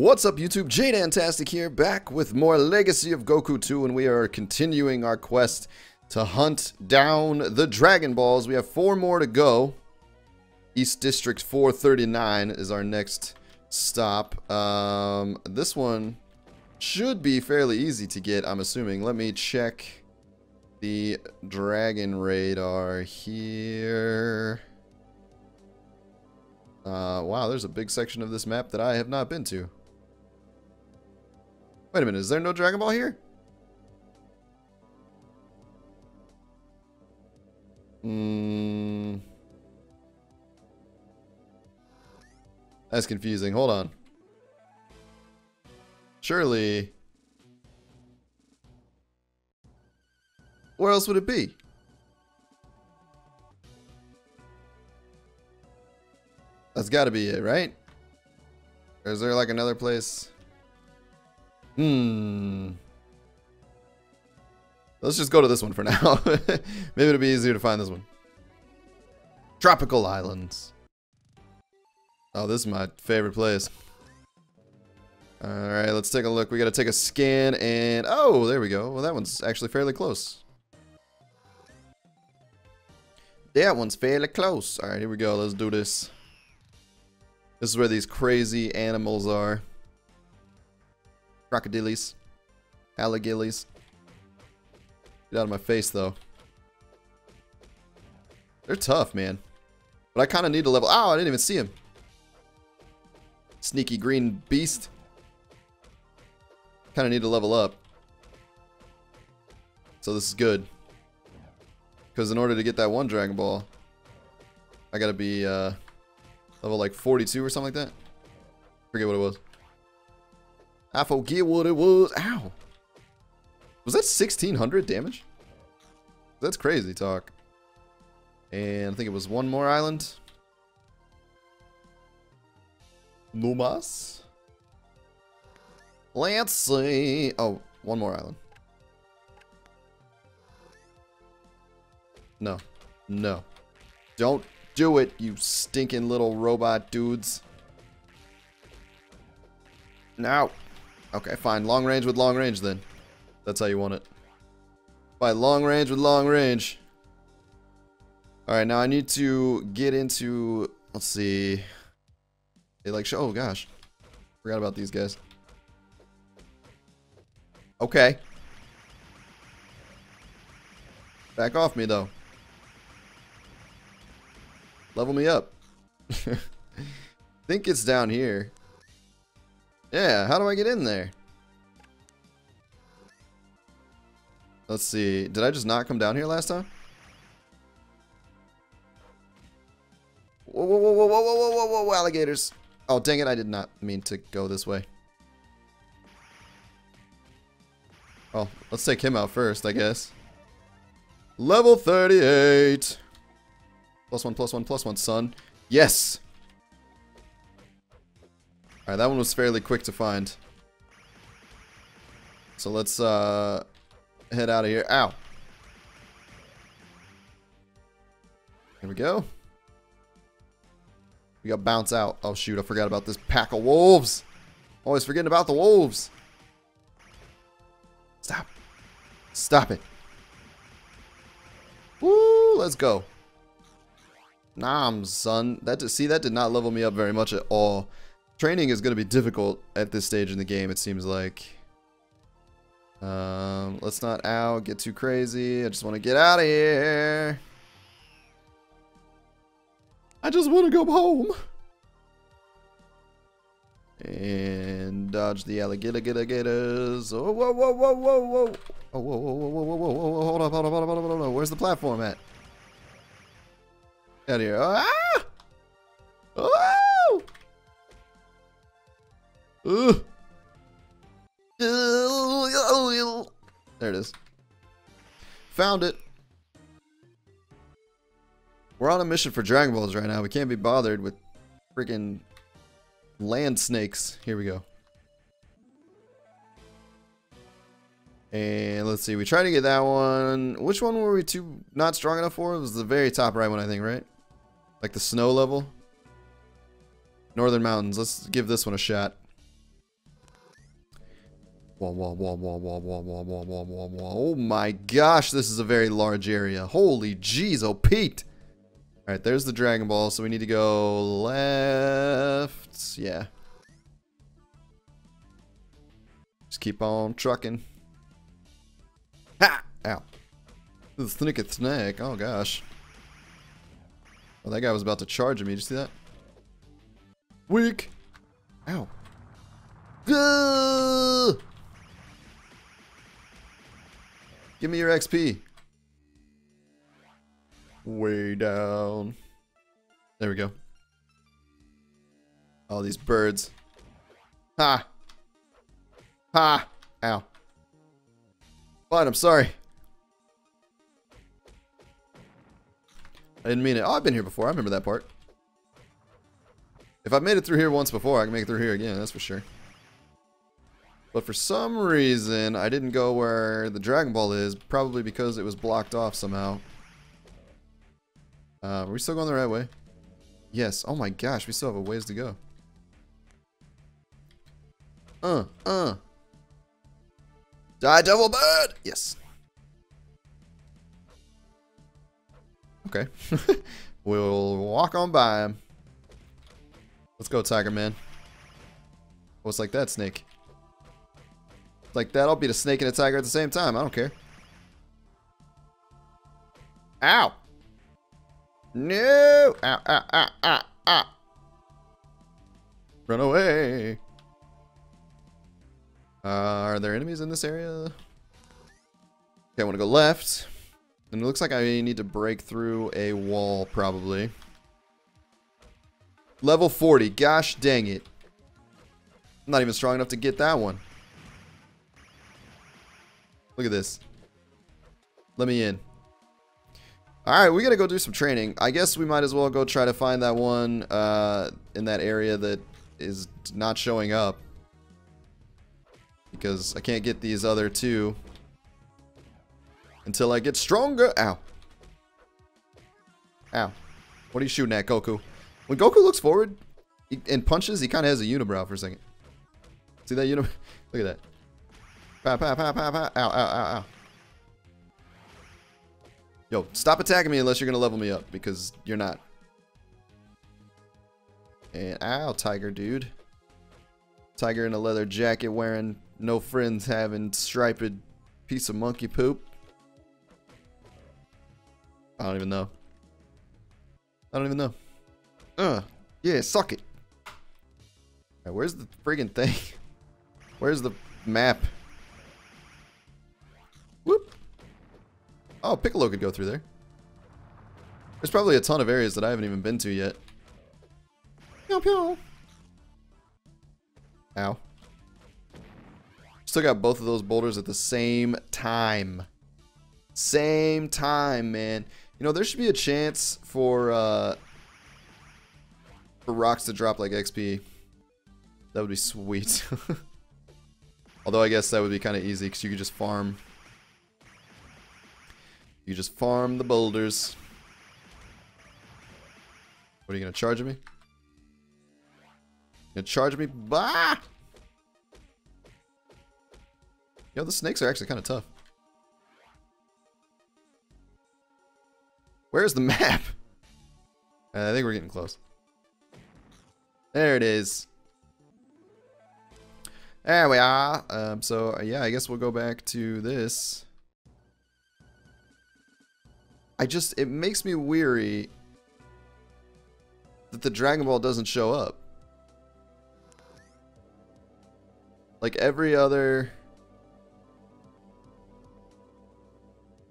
What's up YouTube? jDantastic here, back with more Legacy of Goku 2 and we are continuing our quest to hunt down the Dragon Balls. We have four more to go. East District 439 is our next stop. Um, this one should be fairly easy to get, I'm assuming. Let me check the Dragon Radar here. Uh, wow, there's a big section of this map that I have not been to. Wait a minute, is there no Dragon Ball here? Hmm. That's confusing. Hold on. Surely... Where else would it be? That's got to be it, right? Or is there like another place? Hmm. Let's just go to this one for now. Maybe it'll be easier to find this one. Tropical Islands. Oh, this is my favorite place. Alright, let's take a look. We gotta take a scan and... Oh, there we go. Well, that one's actually fairly close. That one's fairly close. Alright, here we go. Let's do this. This is where these crazy animals are. Crocodiles. Alligators. Get out of my face, though. They're tough, man. But I kind of need to level... Oh, I didn't even see him. Sneaky green beast. Kind of need to level up. So this is good. Because in order to get that one Dragon Ball, I gotta be uh, level like 42 or something like that. Forget what it was. I forget what it was. Ow. Was that 1600 damage? That's crazy talk. And I think it was one more island. Numas? Let's see. Oh, one more island. No. No. Don't do it, you stinking little robot dudes. Now. Okay, fine. Long range with long range then. That's how you want it. By long range with long range. Alright, now I need to get into... Let's see. They like... Oh, gosh. Forgot about these guys. Okay. Back off me, though. Level me up. think it's down here. Yeah, how do I get in there? Let's see. Did I just not come down here last time? Whoa, whoa, whoa, whoa, whoa, whoa, whoa, whoa, alligators. Oh, dang it, I did not mean to go this way. Oh, let's take him out first, I guess. Level 38. Plus one, plus one, plus one, son. Yes! Alright, that one was fairly quick to find. So let's uh, head out of here. Ow. Here we go. We got bounce out. Oh shoot, I forgot about this pack of wolves. Always forgetting about the wolves. Stop. Stop it. Woo, let's go. Nam, son. That did, see, that did not level me up very much at all. Training is going to be difficult at this stage in the game, it seems like. Um, let's not out, get too crazy. I just want to get out of here. I just want to go home. And dodge the alligator gator. Oh, whoa, whoa, whoa, whoa, whoa. Oh, whoa, whoa, whoa, whoa, whoa, whoa, whoa, hold up, hold up, hold up, hold up, hold up. Where's the platform at? Out here. Ah! There it is. Found it. We're on a mission for Dragon Balls right now. We can't be bothered with freaking land snakes. Here we go. And let's see. We tried to get that one. Which one were we too not strong enough for? It was the very top right one, I think, right? Like the snow level. Northern Mountains. Let's give this one a shot. Oh my gosh, this is a very large area. Holy jeez, oh Pete. Alright, there's the Dragon Ball, so we need to go left. Yeah. Just keep on trucking. Ha! Ow. The snicket snake. Oh gosh. Oh, that guy was about to charge me. Did you see that? Weak. Ow. Gah! Give me your XP. Way down. There we go. All these birds. Ha! Ha! Ow. Fine, I'm sorry. I didn't mean it. Oh, I've been here before. I remember that part. If I've made it through here once before, I can make it through here again, that's for sure. But for some reason, I didn't go where the Dragon Ball is, probably because it was blocked off somehow. Uh, are we still going the right way? Yes. Oh my gosh, we still have a ways to go. Uh, uh. Die, devil bird! Yes. Okay. we'll walk on by him. Let's go, Tiger Man. What's like that, Snake? Like that, I'll beat a snake and a tiger at the same time. I don't care. Ow! No! Ow, ow, ow, ow, ow. Run away. Uh, are there enemies in this area? Okay, I want to go left. And it looks like I need to break through a wall, probably. Level 40. Gosh dang it. I'm not even strong enough to get that one. Look at this. Let me in. Alright, we gotta go do some training. I guess we might as well go try to find that one uh, in that area that is not showing up. Because I can't get these other two until I get stronger. Ow. Ow. What are you shooting at, Goku? When Goku looks forward and punches, he kind of has a unibrow for a second. See that unibrow? Look at that. Pow, pow, pow, pow, pow. Ow, ow, ow, ow. Yo, stop attacking me unless you're going to level me up, because you're not. And ow, tiger dude. Tiger in a leather jacket wearing no friends having striped piece of monkey poop. I don't even know. I don't even know. Uh, yeah, suck it. Right, where's the friggin' thing? Where's the map? Oh, Piccolo could go through there. There's probably a ton of areas that I haven't even been to yet. Pew pew. Ow. Still got both of those boulders at the same time. Same time, man. You know, there should be a chance for uh, for rocks to drop like XP. That would be sweet. Although I guess that would be kind of easy because you could just farm. You just farm the boulders. What are you to charge me? You gonna charge me? Bah! Yo, the snakes are actually kind of tough. Where's the map? Uh, I think we're getting close. There it is. There we are. Um, so, uh, yeah, I guess we'll go back to this. I just, it makes me weary that the Dragon Ball doesn't show up. Like every other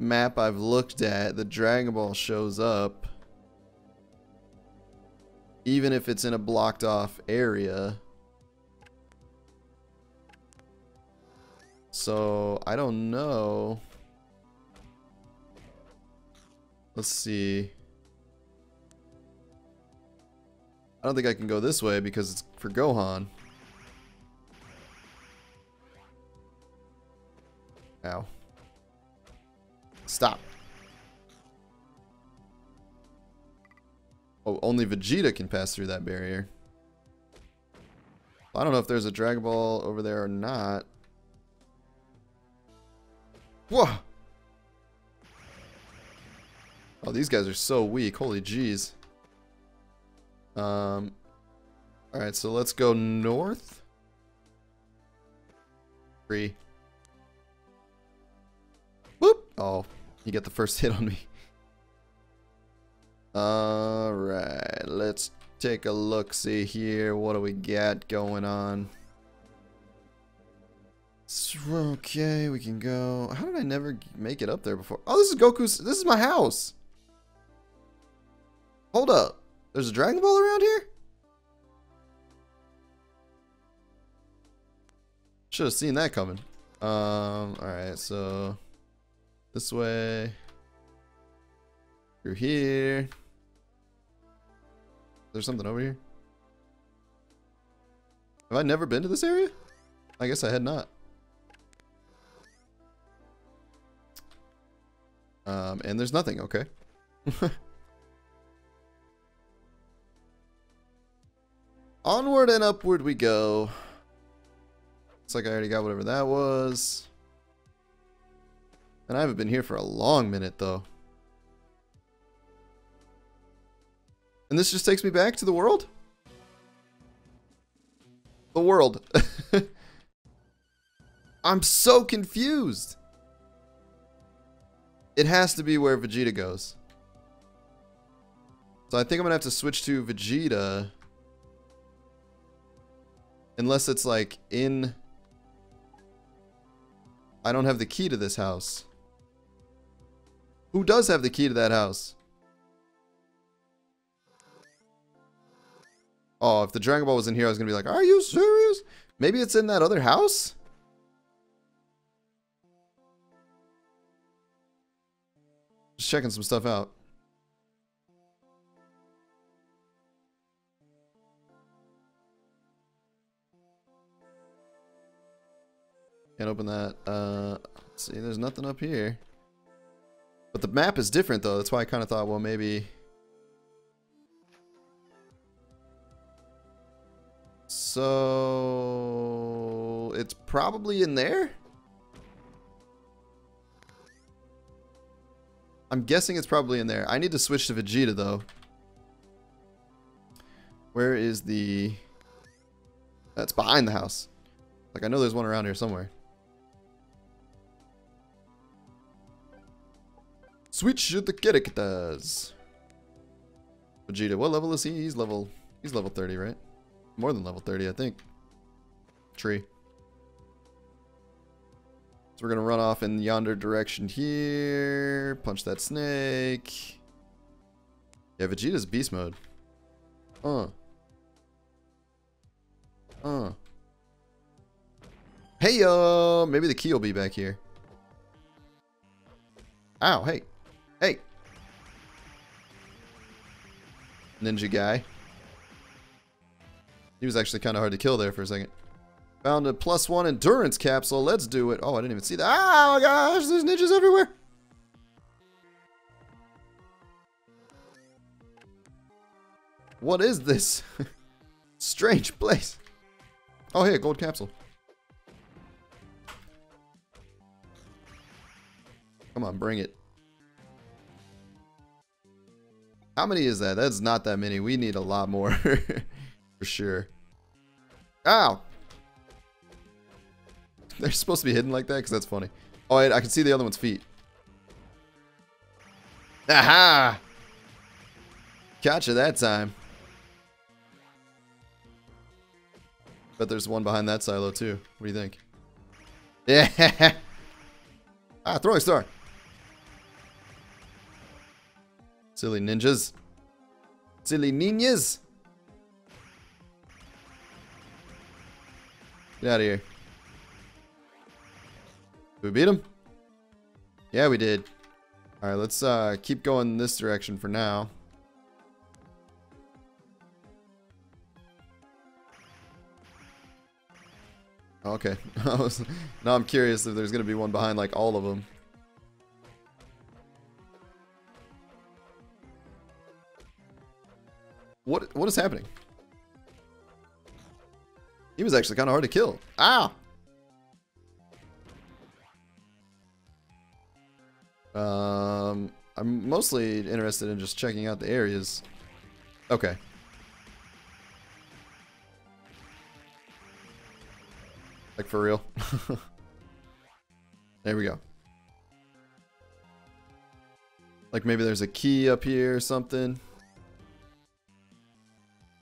map I've looked at, the Dragon Ball shows up. Even if it's in a blocked off area. So, I don't know. Let's see. I don't think I can go this way because it's for Gohan. Ow. Stop. Oh, only Vegeta can pass through that barrier. I don't know if there's a Dragon Ball over there or not. Whoa! Oh, these guys are so weak. Holy jeez. Um, Alright, so let's go north. Three. Boop! Oh, you get the first hit on me. Alright, let's take a look see here. What do we got going on? Okay, we can go. How did I never make it up there before? Oh, this is Goku's. This is my house. Hold up. There's a Dragon Ball around here? Should have seen that coming. Um, alright, so this way. Through here. There's something over here. Have I never been to this area? I guess I had not. Um, and there's nothing, okay. Onward and upward we go. Looks like I already got whatever that was. And I haven't been here for a long minute, though. And this just takes me back to the world? The world. I'm so confused. It has to be where Vegeta goes. So I think I'm going to have to switch to Vegeta. Unless it's like in... I don't have the key to this house. Who does have the key to that house? Oh, if the Dragon Ball was in here, I was going to be like, are you serious? Maybe it's in that other house? Just checking some stuff out. Can't open that. Uh, see, there's nothing up here. But the map is different, though. That's why I kind of thought, well, maybe... So... It's probably in there? I'm guessing it's probably in there. I need to switch to Vegeta, though. Where is the... That's behind the house. Like, I know there's one around here somewhere. Switch the characters. Vegeta, what level is he? He's level... He's level 30, right? More than level 30, I think. Tree. So we're going to run off in yonder direction here. Punch that snake. Yeah, Vegeta's beast mode. Uh. Uh. Hey, yo! Maybe the key will be back here. Ow, hey. Hey! Ninja guy. He was actually kind of hard to kill there for a second. Found a plus one endurance capsule. Let's do it. Oh, I didn't even see that. Ah, oh my gosh, there's ninjas everywhere. What is this? Strange place. Oh, hey, gold capsule. Come on, bring it. How many is that? That's not that many. We need a lot more. For sure. Ow! They're supposed to be hidden like that? Because that's funny. Oh, I, I can see the other one's feet. Aha! Gotcha that time. But there's one behind that silo too. What do you think? Yeah! ah, throwing star! Silly ninjas. Silly ninjas! Get out of here. Did we beat him? Yeah, we did. Alright, let's uh, keep going this direction for now. Okay. now I'm curious if there's going to be one behind like all of them. What what is happening? He was actually kind of hard to kill. Ah! Um, I'm mostly interested in just checking out the areas. Okay. Like for real. there we go. Like maybe there's a key up here or something.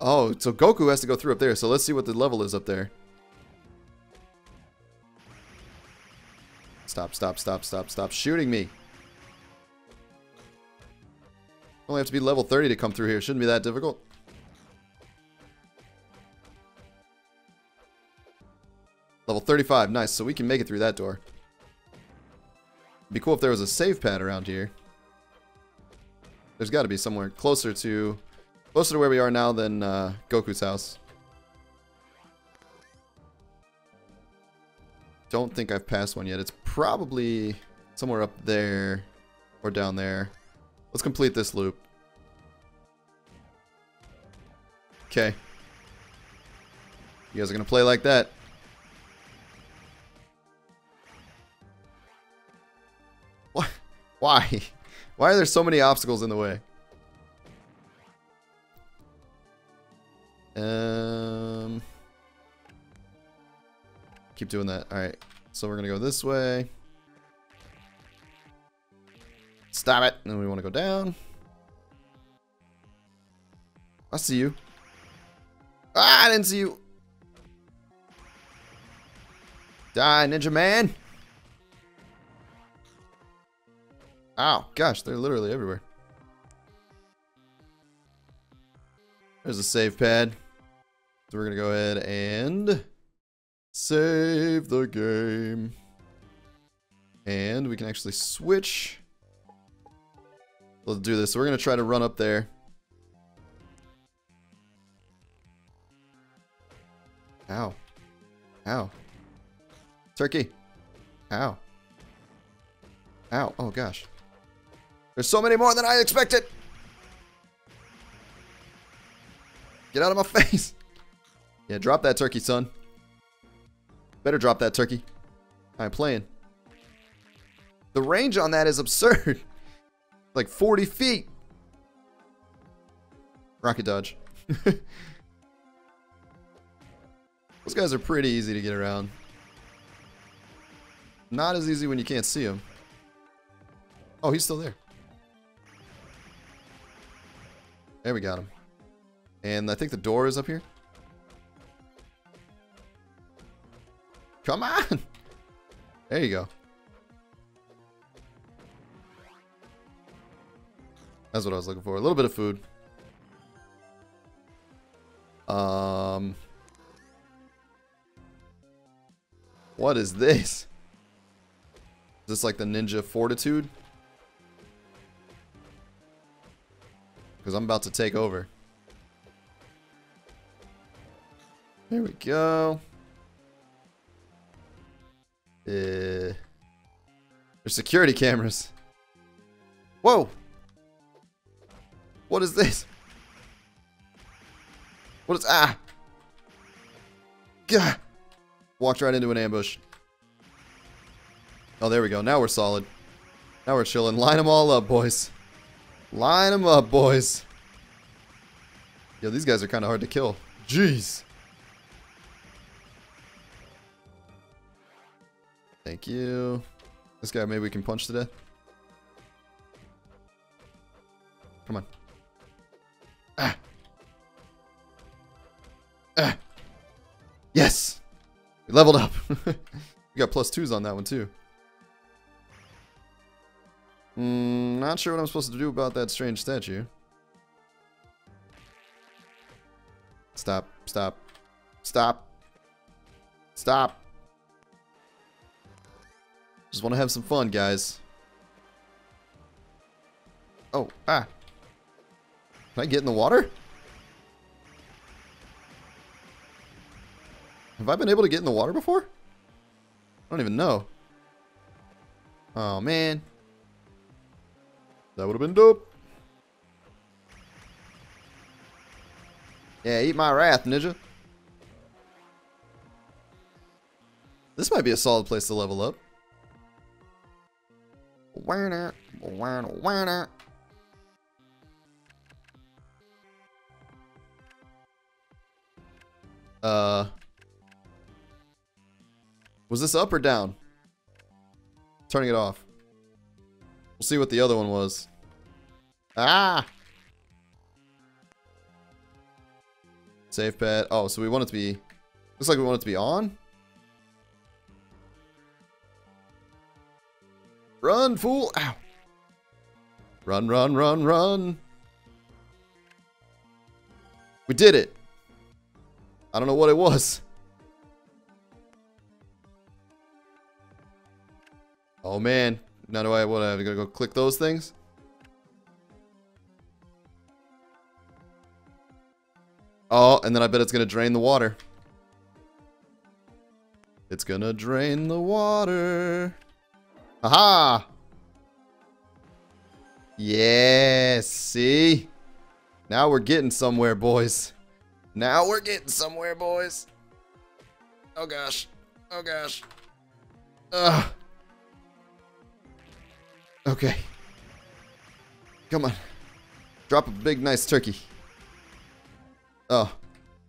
Oh, so Goku has to go through up there. So let's see what the level is up there. Stop, stop, stop, stop, stop shooting me. Only have to be level 30 to come through here. Shouldn't be that difficult. Level 35. Nice. So we can make it through that door. Be cool if there was a save pad around here. There's got to be somewhere closer to closer to where we are now than uh, Goku's house. Don't think I've passed one yet. It's probably somewhere up there or down there. Let's complete this loop. Okay. You guys are going to play like that. Why? Why are there so many obstacles in the way? Um, keep doing that. All right. So we're going to go this way. Stop it. And we want to go down. I see you. Ah, I didn't see you. Die, Ninja Man. Ow, gosh, they're literally everywhere. There's a save pad. So we're going to go ahead and save the game. And we can actually switch. Let's do this. So we're going to try to run up there. Ow. Ow. Turkey. Ow. Ow. Oh, gosh. There's so many more than I expected. Get out of my face. Yeah, drop that turkey, son. Better drop that turkey. I'm playing. The range on that is absurd. like 40 feet. Rocket dodge. Those guys are pretty easy to get around. Not as easy when you can't see them. Oh, he's still there. There we got him. And I think the door is up here. Come on! There you go. That's what I was looking for. A little bit of food. Um... What is this? Is this like the ninja fortitude? Because I'm about to take over. There we go. Uh, there's security cameras. Whoa! What is this? What is... Ah! Gah! Walked right into an ambush. Oh, there we go. Now we're solid. Now we're chilling. Line them all up, boys. Line them up, boys. Yo, these guys are kind of hard to kill. Jeez. Thank you. This guy maybe we can punch to death. Come on. Ah. Ah. Yes. We leveled up. we got plus twos on that one too. Mm, not sure what I'm supposed to do about that strange statue. Stop, stop, stop, stop. Just want to have some fun, guys. Oh, ah. Can I get in the water? Have I been able to get in the water before? I don't even know. Oh, man. That would have been dope. Yeah, eat my wrath, ninja. This might be a solid place to level up. Uh, was this up or down? Turning it off. We'll see what the other one was. Ah! Safe pad. Oh, so we want it to be... Looks like we want it to be on? Run, fool! Ow! Run, run, run, run! We did it! I don't know what it was. Oh man. Now do I what I gotta go click those things? Oh, and then I bet it's gonna drain the water. It's gonna drain the water. Aha! Yes, see? Now we're getting somewhere, boys. Now we're getting somewhere, boys. Oh gosh. Oh gosh. Ugh. Okay. Come on. Drop a big, nice turkey. Oh,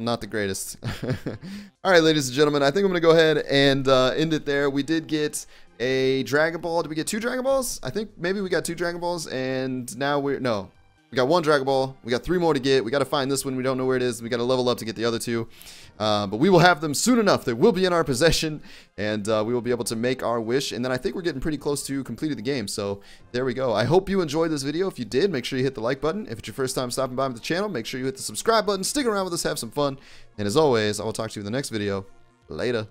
I'm not the greatest. All right, ladies and gentlemen, I think I'm going to go ahead and uh, end it there. We did get a Dragon Ball. Did we get two Dragon Balls? I think maybe we got two Dragon Balls, and now we're... No, we got one Dragon Ball. We got three more to get. We got to find this one. We don't know where it is. We got to level up to get the other two. Uh, but we will have them soon enough. They will be in our possession, and uh, we will be able to make our wish. And then I think we're getting pretty close to completing the game. So there we go. I hope you enjoyed this video. If you did, make sure you hit the like button. If it's your first time stopping by the channel, make sure you hit the subscribe button. Stick around with us, have some fun. And as always, I will talk to you in the next video. Later.